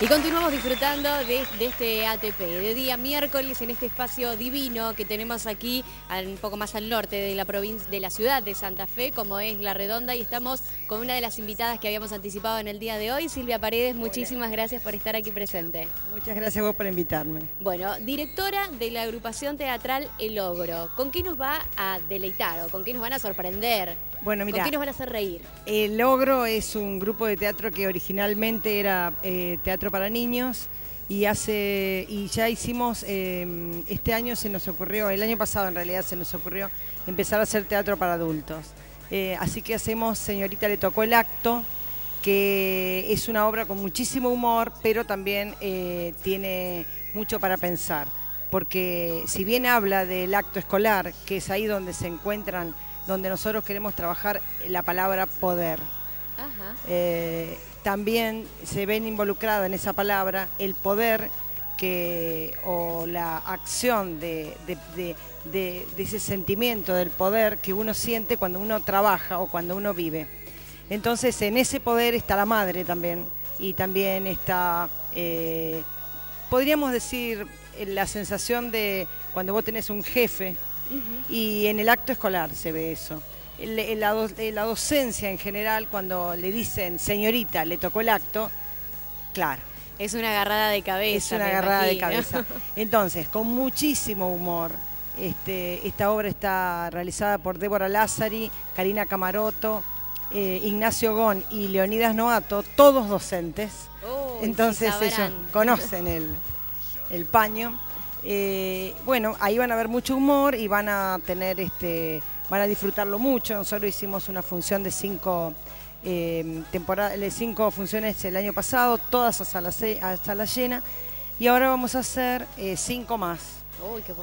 Y continuamos disfrutando de, este ATP, de día miércoles en este espacio divino que tenemos aquí un poco más al norte de la provincia, de la ciudad de Santa Fe, como es La Redonda, y estamos con una de las invitadas que habíamos anticipado en el día de hoy, Silvia Paredes, muchísimas gracias por estar aquí presente. Muchas gracias vos por invitarme. Bueno, directora de la agrupación teatral El Ogro, ¿con qué nos va a deleitar o con qué nos van a sorprender? Bueno, mira, ¿Con qué nos van a hacer reír? El Ogro es un grupo de teatro que originalmente era eh, teatro para niños y hace y ya hicimos eh, este año se nos ocurrió el año pasado en realidad se nos ocurrió empezar a hacer teatro para adultos eh, así que hacemos señorita le tocó el acto que es una obra con muchísimo humor pero también tiene mucho para pensar porque si bien habla del acto escolar que es ahí donde se encuentran donde nosotros queremos trabajar la palabra poder. Eh, también se ven involucrada en esa palabra el poder que, o la acción de, ese sentimiento del poder que uno siente cuando uno trabaja o cuando uno vive. Entonces en ese poder está la madre también y también está, eh, podríamos decir, la sensación de cuando vos tenés un jefe, y en el acto escolar se ve eso. La, la, docencia en general, cuando le dicen, señorita, le tocó el acto, claro. Es una agarrada de cabeza. Es una agarrada de cabeza. Entonces, con muchísimo humor, este, esta obra está realizada por Débora Lázari, Karina Camaroto, eh, Ignacio Gón y Leonidas Noato, todos docentes. Oh, Entonces ellos conocen el, el paño. Eh, bueno, ahí van a ver mucho humor y van a tener este, van a disfrutarlo mucho. Nosotros hicimos una función de cinco eh, cinco funciones el año pasado, todas a sala, a sala llena, y ahora vamos a hacer eh, cinco más.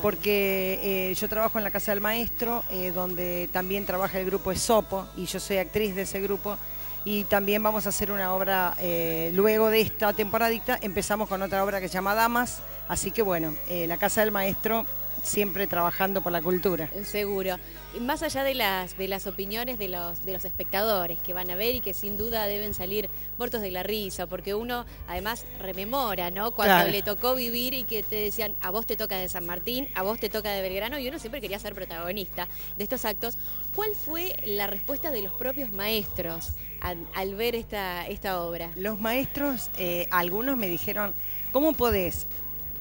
Porque yo trabajo en la Casa del Maestro, donde también trabaja el grupo Esopo, y yo soy actriz de ese grupo y también vamos a hacer una obra eh, luego de esta temporadita. Empezamos con otra obra que se llama Damas, así que bueno, eh, la Casa del Maestro siempre trabajando por la cultura. Seguro. Más allá de las, de las opiniones de los, de los espectadores que van a ver y que sin duda deben salir muertos de la risa, porque uno además rememora, ¿no? Cuando le tocó vivir y que te decían, a vos te toca de San Martín, a vos te toca de Belgrano, y uno siempre quería ser protagonista de estos actos. ¿Cuál fue la respuesta de los propios maestros al, ver esta, esta obra? Los maestros, eh, algunos me dijeron, ¿cómo podés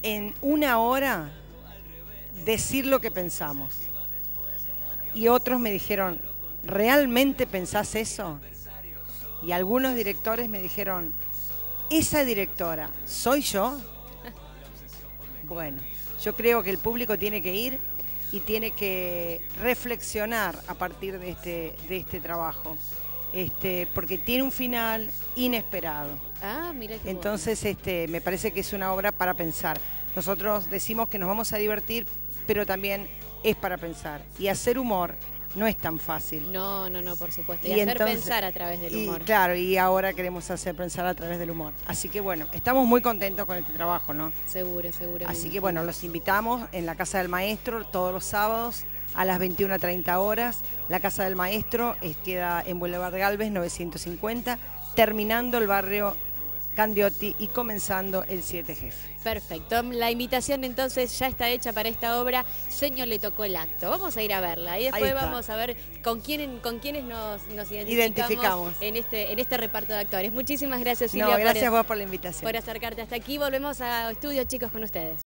en una hora decir lo que pensamos. Y otros me dijeron, ¿realmente pensás eso? Y algunos directores me dijeron, ¿esa directora soy yo? Bueno, yo creo que el público tiene que ir y tiene que reflexionar a partir de este, de este trabajo. Este, porque tiene un final inesperado. Ah, mira qué Entonces, este, me parece que es una obra para pensar. Nosotros decimos que nos vamos a divertir, pero también es para pensar. Y hacer humor no es tan fácil. No, no, no, por supuesto. Y, hacer pensar a través del humor. claro, y ahora queremos hacer pensar a través del humor. Así que bueno, estamos muy contentos con este trabajo, ¿no? Seguro, seguro. Así que bueno, los invitamos en la Casa del Maestro todos los sábados a las 21.30 horas. La Casa del Maestro queda en Boulevard Galvez 950, terminando el barrio Candiotti y comenzando el 7 jefe. Perfecto. La invitación entonces ya está hecha para esta obra. Señor le tocó el acto. Vamos a ir a verla y después vamos a ver con quién, con quiénes nos, identificamos, En, este, en este reparto de actores. Muchísimas gracias, Silvia. gracias por, vos por la invitación. Por acercarte hasta aquí. Volvemos a estudio, chicos, con ustedes.